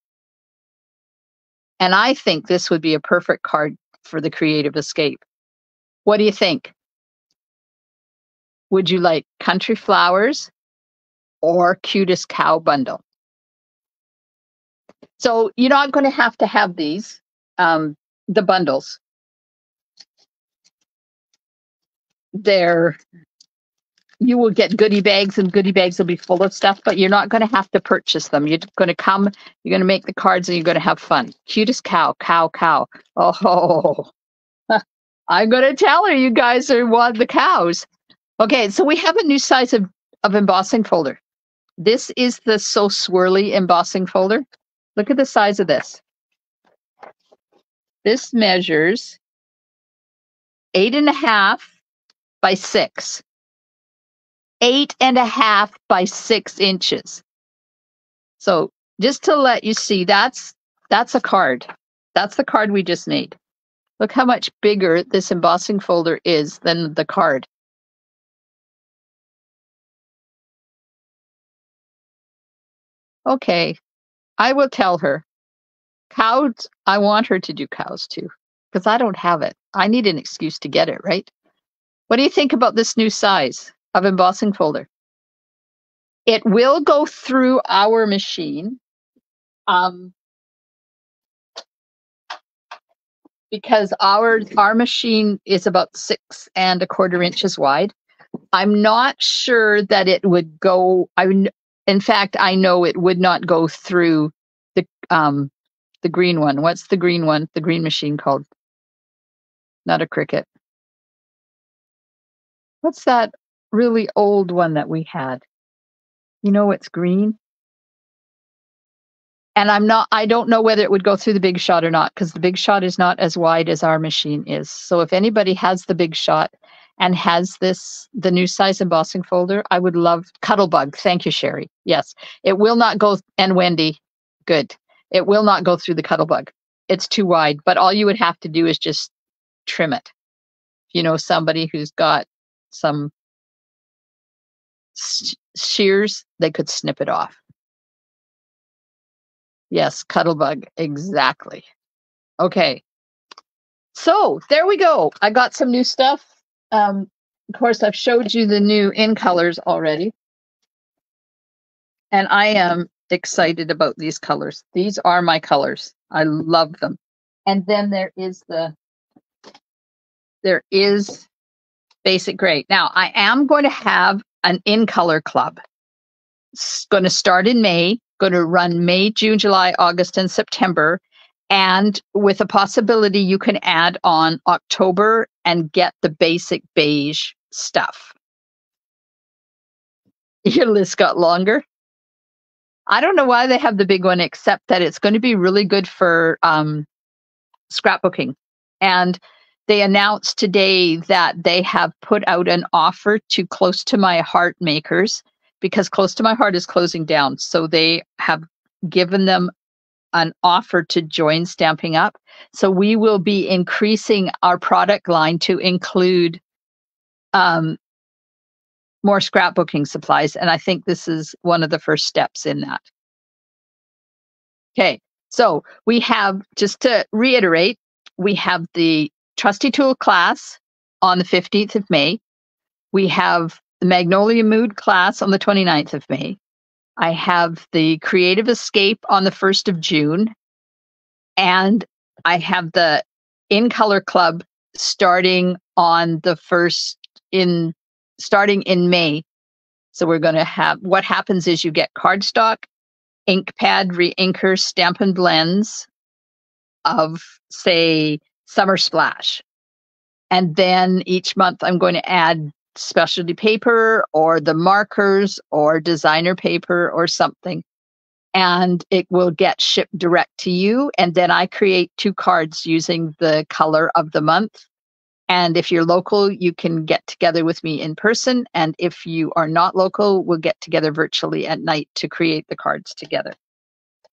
Speaker 1: And I think this would be a perfect card for the creative escape. What do you think? Would you like country flowers or cutest cow bundle? So you're not going to have to have these, um, the bundles. there you will get goodie bags and goodie bags will be full of stuff but you're not going to have to purchase them. You're going to come you're going to make the cards and you're going to have fun. Cutest cow cow cow. Oh i'm going to tell her you guys are one of the cows. Okay so we have a new size of, of embossing folder. This is the so swirly embossing folder. Look at the size of this. This measures eight and a half by six, eight and a half by six inches. So just to let you see, that's that's a card. That's the card we just made. Look how much bigger this embossing folder is than the card. Okay, I will tell her. Cows, I want her to do cows too, because I don't have it. I need an excuse to get it, right? What do you think about this new size of embossing folder? It will go through our machine um, because our our machine is about six and a quarter inches wide. I'm not sure that it would go. I in fact, I know it would not go through the um the green one. What's the green one? The green machine called? Not a Cricut. What's that really old one that we had? You know, it's green. And I'm not, I don't know whether it would go through the big shot or not because the big shot is not as wide as our machine is. So if anybody has the big shot and has this, the new size embossing folder, I would love Cuttlebug. Thank you, Sherry. Yes, it will not go, and Wendy, good. It will not go through the Cuttlebug. It's too wide, but all you would have to do is just trim it. You know, somebody who's got some shears, they could snip it off. Yes, Cuttlebug, exactly. Okay. So there we go. I got some new stuff. Um, of course, I've showed you the new in colors already. And I am excited about these colors. These are my colors. I love them. And then there is the, there is basic gray. Now, I am going to have an in color club. It's going to start in May. going to run May, June, July, August, and September. And with a possibility, you can add on October and get the basic beige stuff. Your list got longer. I don't know why they have the big one, except that it's going to be really good for um, scrapbooking. And they announced today that they have put out an offer to Close to My Heart makers because Close to My Heart is closing down. So they have given them an offer to join Stampin' Up. So we will be increasing our product line to include um, more scrapbooking supplies. And I think this is one of the first steps in that. Okay, so we have, just to reiterate, we have the Trusty Tool class on the 15th of May. We have the Magnolia Mood class on the 29th of May. I have the Creative Escape on the 1st of June. And I have the In Color Club starting on the 1st in starting in May. So we're going to have what happens is you get cardstock, ink pad, re-inker, Stampin' Blends of say Summer Splash. And then each month I'm going to add specialty paper or the markers or designer paper or something. And it will get shipped direct to you. And then I create two cards using the color of the month. And if you're local, you can get together with me in person. And if you are not local, we'll get together virtually at night to create the cards together.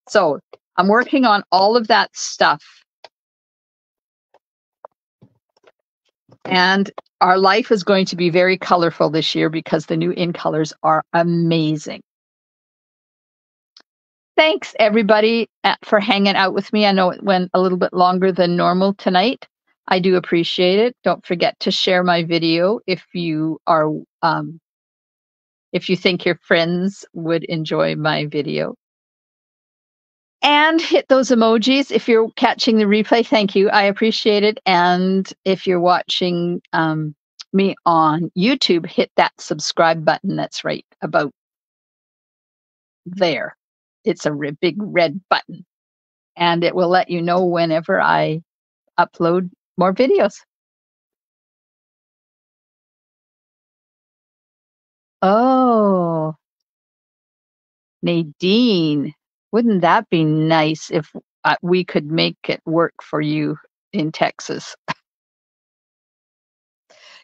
Speaker 1: So I'm working on all of that stuff And our life is going to be very colorful this year because the new in colors are amazing. Thanks, everybody, for hanging out with me. I know it went a little bit longer than normal tonight. I do appreciate it. Don't forget to share my video if you are um, if you think your friends would enjoy my video and hit those emojis if you're catching the replay. Thank you. I appreciate it. And if you're watching um, me on youtube hit that subscribe button that's right about there. It's a big red button. And it will let you know whenever i upload more videos. Oh. Nadine wouldn't that be nice if uh, we could make it work for you in Texas?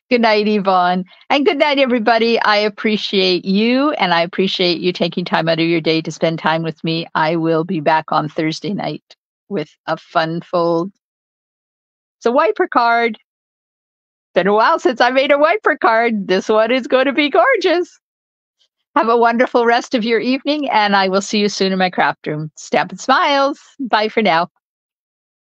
Speaker 1: good night, Yvonne. And good night, everybody. I appreciate you and I appreciate you taking time out of your day to spend time with me. I will be back on Thursday night with a fun fold. It's a wiper card. It's been a while since I made a wiper card. This one is going to be gorgeous. Have a wonderful rest of your evening, and I will see you soon in my craft room. Stamp and Smiles. Bye for now.